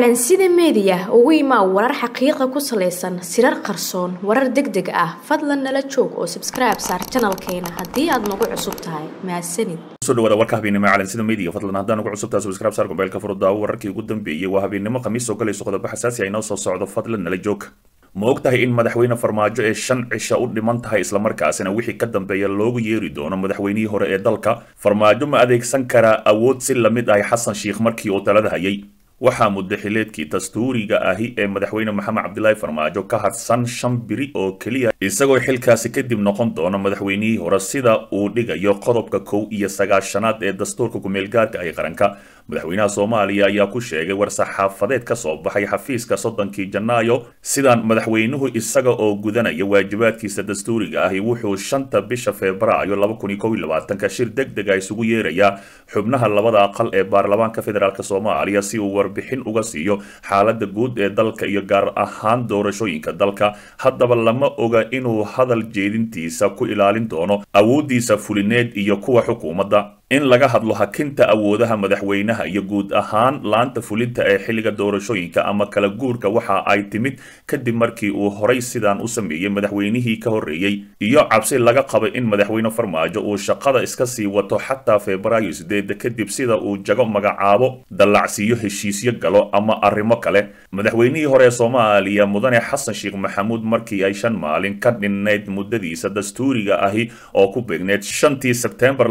calansida meediya ugu imaa warar xaqiiqa ku salaysan sirar qarsoon warar deg deg ah. Fadlan nala joog oo sabskribe saar janalkeena haddii aad nagu cusub tahay. Mahadsanid ku soo dhawaada warka habeennimo ee media fadlan haddaan ugu cusubtahay subscribe saar mobaylka furudaawo wararkii ugu dambeeyey waa habeennimo khamiis oo galayso qodobo xasaasi ah inoo soo socdo. Fadlan nala joog. Ma og tahay in madaxweyne farmaajo ee shan cisha u dhiman tahay islamarkaasina wixii ka dambeeya loogu yeeri doono madaxweynihii hore ee dalka? Farmaajo ma adeegsan karaa awood si la mid ah xasan sheikh markii uu talada hayay waxaa muddo xileedkii dastuuriga ahi ee madaxweyne maxamed cabdilaahi farmaajo ka hadsan shan biri oo keliya isagoo xilkaasi kadib noqon doona madaxweynihii hore sida uu dhigayo qodobka kow iyo sagaashanaad ee dastuurka kumeelgaarka ee qaranka. Madaxweynaha soomaaliya ayaa ku sheegay war-saxaafadeed ka soo baxay xafiiska soddonkii janaayo. Sidaan madaxweynuhu isaga oo gudanaya waajibaadkiisa dastuuriga ahi wuxuu shanta bisha febraayo laba kun iyo kow iyo labaatanka shir deg dega isugu yeerayaa xubnaha labada aqal ee baarlamaanka federaalk soomaaliya si uu warbixin uga siiyo xaalada guud ee dalka iyo gaar ahaan doorashooyinka dalka. Haddaba lama oga inuu hadal jeedintiisa ku ilaalin doono awooddiisa fulineed iyo kuwa xukuumadda in laga hadlo hakinta awoodaha madaxweynaha iyo guud ahaan laanta fulinta ee xilliga doorashooyinka ama kala guurka waxa ay timid kadib markii uu horay sidaan u sameeyey madaxweynihii ka horreeyey iyo cabsi laga qabay in madaxweyne farmaajo uu shaqada iska sii wato xataa febraayo sideeda kadib sida uu jago magacaabo dallacsiiyo heshiisyo galo ama arrimo kale. Madaxweynihii hore ee soomaaliya mudane xasan sheekh maxamuud markii ay shan maalin ka dhinnayd muddadiisa dastuuriga ahi oo ku beegneyd shantii sebtembar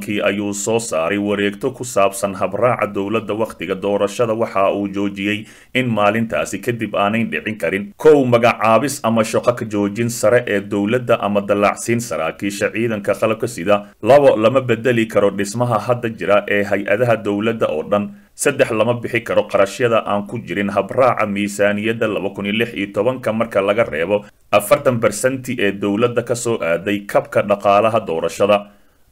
laba kun iyo lix iyo toban ayuu soo saaray wareegto ku saabsan habraaca dowladda wakhtiga doorashada. Waxa uu joojiyey in maalintaasi kadib aanayn dhicin karin. Kow magacaabis ama shaqo ka joojin sare ee dowladda ama dallacsiin saraakiisha ciidanka qalabka sida labo lama bedeli karo dhismaha hadda jira ee hay'adaha dowladda oo dhan saddex lama bixi karo qarashyada aan ku jirin habraaca miisaaniyadda laba kun lix iyo tobanka marka laga reebo afartan bersenti ee dowladda ka soo aaday kabka dhaqaalaha doorashada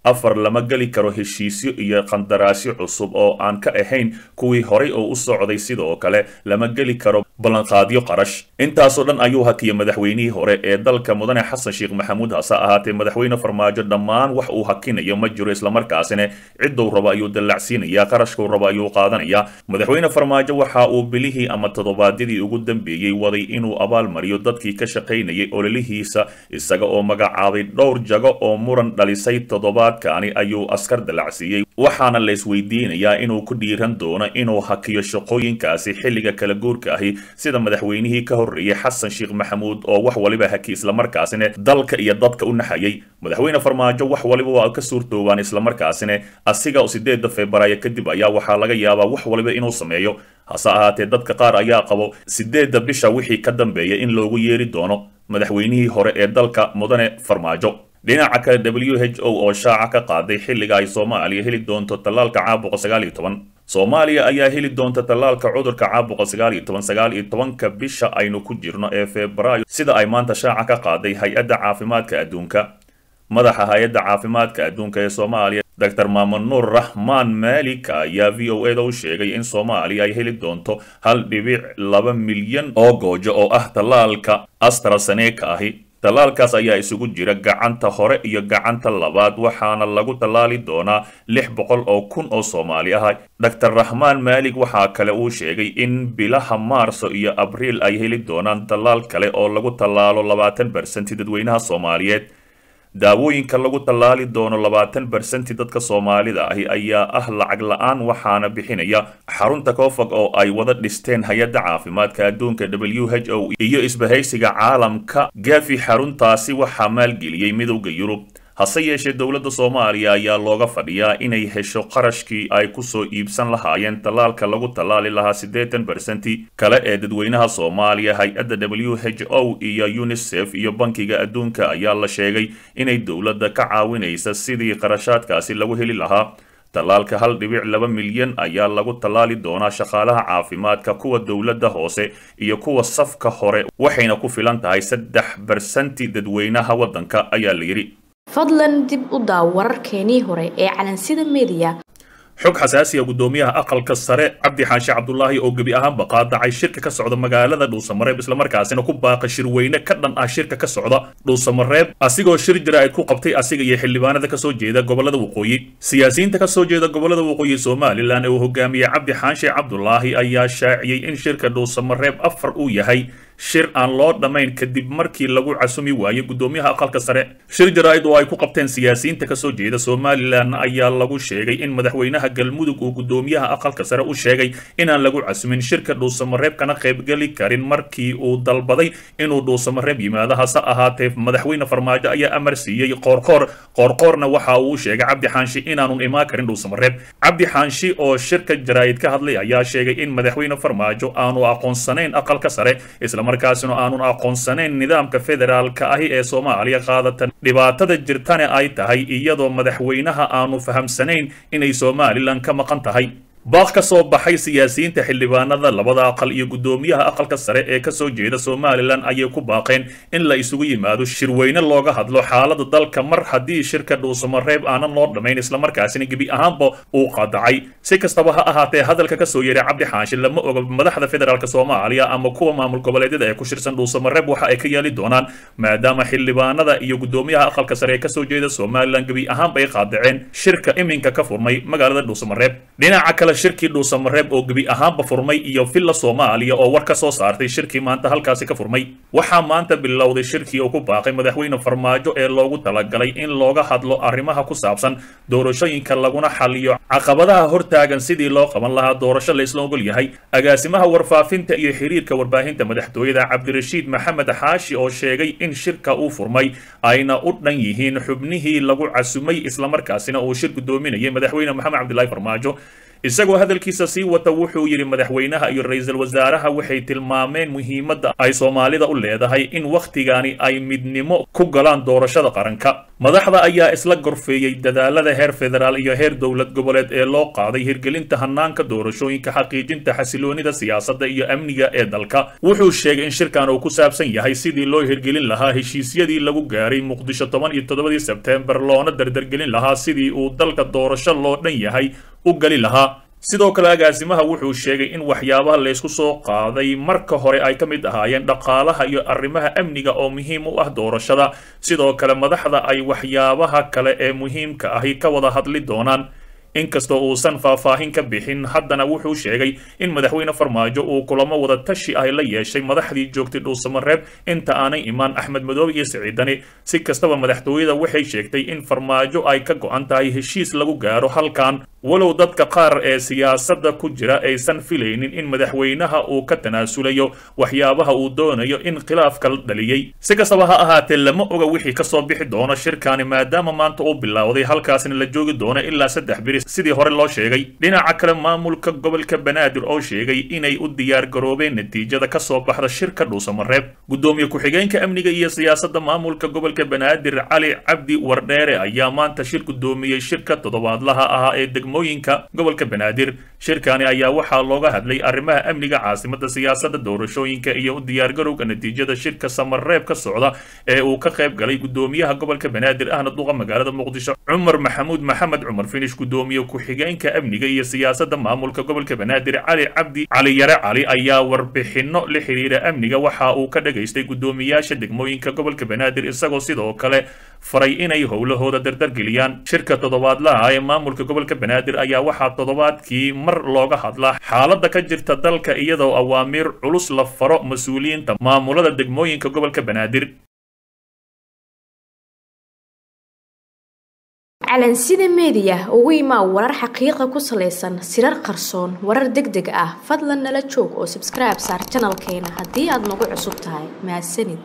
afar lama geli karo heshiisyo iyo qandaraasyo cusub oo aan ka ahayn kuwii horay oo u socday sidoo kale. Lama geli karo ballanqaadyo qarash. Intaasoo dhan ayuu hakiyay madaxweynihii hore ee dalka mudane xasan sheekh maxamuud hase ahaatee madaxweyne farmaajo dhammaan wax uu hakinayo ma jiro islamarkaasina cidduu rabo ayuu dallacsiinayaa qarashkuu rabo ayuu qaadanayaa madaxweyne farmaajo waxa uu bilihii ama toddobaadyadii ugu dambeeyey waday inuu abaalmariyo dadkii ka shaqaynayay ololihiisa isaga oo magacaabay dhowr jago oo muran dhalisay toddobaad kani ayuu askar dallacsiiyey waxaana la isweydiinayaa inuu ku dhiiran doono inuu hakiyo shaqooyinkaasi xilliga kala guurka ahi sida madaxweynihii ka horreeyey xasan sheekh maxamuud oo wax waliba haki islamarkaasina dalka iyo dadka u naxayay. Madaxweyne farmaajo wax waliba waa ka suurtoobaan islamarkaasina asiga sideeda febraayo kadib ayaa waxaa laga yaabaa wax waliba inuu sameeyo. Hase ahaatee dadka qaar ayaa qabo sideedda bisha wixii ka dambeeya in loogu yeeri doono madaxweynihii hore ee dalka mudane farmaajo dhinaca kale w h o oo shaaca ka qaaday xilliga ay soomaaliya heli doonto tallaalka caabuqa sagaal soomaaliya ayaa heli doonta tallaalka cudurka caabuqa sagaal tobanka bisha aynu ku jirno ee febraayo. Sida ay maanta shaaca ka qaaday hay'adda caafimaadka adduunka. Madaxa hay'adda caafimaadka adduunka ee soomaaliya dor maamunuur raxmaan maalik ayaa v o eda u sheegay in soomaaliya ay heli doonto hal dhibic laba milyan oo goojo oo ah tallaalka astraseneka ahi tallaalkaas ayaa isugu jira gacanta hore iyo gacanta labaad waxaana lagu tallaali doonaa lix boqol oo kun oo soomaali ah dor raxmaan maalig waxaa kale uu sheegay in bilaha maarso iyo abriil ay heli doonaan tallaal kale oo lagu tallaalo labaatan bersenti dadweynaha soomaaliyeed daawooyinka lagu tallaali doono labaatan bersenti dadka soomaalida ahi ayaa ah lacag la'aan waxaana bixinaya xarunta koofag oo ay wada dhisteen hay'adda caafimaadka adduunka w h o iyo isbahaysiga caalamka. Gafi xaruntaasi waxaa maalgeliyey midowda yurub hase yeeshee dowladda soomaaliya ayaa looga fadhiyaa inay hesho qarashkii ay ku soo iibsan lahaayeen tallaalka lagu tallaali lahaa siddeetan bersenti kale ee dadweynaha soomaaliya. Hay'adda w h o iyo unisef iyo bankiga adduunka ayaa la sheegay inay dowladda ka caawinaysa sidii qarashaadkaasi lagu heli lahaa. Tallaalka hal dhibic laba milyan ayaa lagu tallaali doonaa shaqaalaha caafimaadka kuwa dowladda hoose iyo kuwa safka hore waxayna ku filan tahay saddex bersenti dadweynaha waddanka ayaa la yidhi fadlan dib u daaw wararkeenii hore ee calansida meediya xog xasaasiya gudoomiyaha aqalka sare cabdi xaashi cabdulaahi oo gebi ahaanba qaadacay shirka ka socda magaalada dhuusamareeb islamarkaasina ku baaqa shirweyne ka dhan ah shirka ka socda dhuusamareeb asigoo shir jaraa'id ku qabtay asiga iyo xildhibaanada ka soo jeeda gobollada waqooyi. Siyaasiyiinta ka soo jeeda gobollada waqooyi somalilan ee uu hogaamiyey cabdi xaashi cabdulaahi ayaa shaaciyey in shirka dhuusamareeb afar uu yahay shir aan loo dhammayn kadib markii lagu casumi waayey gudoomiyaha aqalka sare. Shir jaraa'id oo ay ku qabteen siyaasiyiinta ka soo jeeda somalilan ayaa lagu sheegay in madaxweynaha galmudug uu gudoomiyaha aqalka sare u sheegay inaan lagu casumin shirka dhuusamareeb kana qaybgeli karin markii uu dalbaday inuu dhuusamareeb yimaado hase ahaatee madaxweyne farmaajo ayaa amar siiyey qoorqoor. Qoorqoorna waxa uu sheegay cabdi xaanshi inaanun imaan karin dhuusamareeb cabdi xaanshi oo shirka jaraa'id ka hadlay ayaa sheegay in madaxweyne farmaajo aanu aqoonsanayn aqalka sare markaasina aanun aqoonsanayn nidaamka federaalka ahi ee soomaaliya qaadatan dhibaatada jirtana ay tahay iyadoo madaxweynaha aanu fahamsanayn inay somalilan ka maqan tahay baaq ka soo baxay siyaasiyiinta xildhibaanada labada aqal iyo gudoomiyaha aqalka sare ee ka soo jeeda somalilan ayay ku baaqeen in la isugu yimaado shirweyne looga hadlo xaalada dalka mar haddii shirka dhuusamareeb aanan loo dhammayn islamarkaasina gebi ahaanba uu qaadacay si kastaba ha ahaatee hadalka ka soo yeeray cabdi xaashi lama oga madaxda federaalk soomaaliya ama kuwa maamul goboleedyada ee ku shirsan dhuusamareeb waxa ay ka yeeli doonaan maadaama xildhibaanada iyo gudoomiyaha aqalka sare ee ka soo jeeda somalilan gebi ahaanba ay qaadaceen shirka iminka ka furmay magaalada dhuusamareeb dhinaca kale shirkii dhuusamareeb oo gebi ahaanba furmay iyo villa soomaaliya oo war ka soo saartay shirkii maanta halkaasi ka furmay. Waxaa maanta bilowday shirkii oo ku baaqay madaxweyne farmaajo ee loogu talagalay in looga hadlo arrimaha ku saabsan doorashooyinka laguna xaliyo caqabadaha hortaagan sidii loo qaban lahaa doorasho la isla ogol yahay. Agaasimaha warfaafinta iyo xiriirka warbaahinta madaxtooyada cabdirashiid maxamed xaashi oo sheegay in shirka uu furmay ayna u dhan yihiin xubnihii lagu casumay islamarkaasina uu shir gudoominayay madaxweyne maxamed cabdilaahi farmaajo isagoo hadalkiisa sii wata wuxuu yidhi madaxweynaha iyo ra'iisul wasaaraha waxay tilmaameen muhiimadda ay soomaalida u leedahay in wakhtigani ay midnimo ku galaan doorashada qaranka. Madaxda ayaa isla gorfeeyey dadaalada heer federaal iyo heer dowlad goboleed ee loo qaaday hirgelinta hanaanka doorashooyinka xaqiijinta xasiloonida siyaasadda iyo amniga ee dalka. Wuxuu sheegay in shirkan uu ku saabsan yahay sidii loo hirgelin lahaa heshiisyadii lagu gaaray muqdisho toban iyo toddobadii sebteembar loona dardargelin lahaa sidii uu dalka doorasho loo dhan yahay u gali lahaa. Sidoo kale agaasimaha wuxuu sheegay in waxyaabaha laysku soo qaaday marka hore ay ka mid ahaayeen dhaqaalaha iyo arrimaha amniga oo muhiim u ah doorashada. Sidoo kale madaxda ay waxyaabaha kale ee muhiimka ahi ka wada hadli doonaan inkastoo uusan faahfaahin ka bixin haddana wuxuu sheegay in madaxweyne farmaajo uu kulamo wada tashi ah la yeeshay madaxdii joogtay dhuusamareeb inta aanay imaan axmed madoobe iyo siciidani. Si kastaba madaxtooyada waxay sheegtay in farmaajo ay ka go-an tahay heshiis lagu gaaro halkan. Walow dadka qaar ee siyaasadda ku jira aysan filaynin in madaxweynaha uu ka tanaasulayo waxyaabaha uu doonayo in khilaafka la dhaliyey si kastaba ha ahaatee lama oga wixii ka soo bixi doono shirkani maadaama maanta uu bilowday halkaasina la joogi doono ilaa saddex biri sidii hore loo sheegay. Dhinaca kale maamulka gobolka banaadir oo sheegay inay u diyaar garoobeen natiijada ka soo baxda shirka dhuusamareeb gudoomiye ku-xigeenka amniga iyo siyaasadda maamulka gobolka banaadir cali cabdi wardheere ayaa maanta shir gudoomiyey shirka toddobaadlaha ahaa ee degmooyinka gobolka banaadir. Shirkani ayaa waxaa looga hadlay arrimaha amniga caasimada siyaasadda doorashooyinka iyo u diyaargarowga natiijada shirka samareeb ka socda ee uu ka qayb galay gudoomiyaha gobolka banaadir ahna duqa magaalada muqdisho. Cumar maxamuud maxamed cumar finish gudoomiye ku-xigeenka amniga iyo siyaasadda maamulka gobolka banaadir cali cabdi cali yare cali ayaa warbixino la xiriira amniga waxa uu ka dhagaystay gudoomiyaasha degmooyinka gobolka banaadir isagoo sidoo kale faray inay howlahooda dardargeliyaan shirka toddobaadlaha ee maamulka gobolka banaadir ayaa waxaa toddobaadkii mar looga hadlaa xaaladda ka jirta dalka iyadoo awaamiir culus la faro mas'uuliyiinta maamulada degmooyinka gobolka banaadir calansida meediya ugu imaa warar xaqiiqa ku salaysan sirar qarsoon warar deg deg ah fadlan nala joog oo sabskribe saar janalkeena haddii aad nagu cusub tahay. Mahadsanid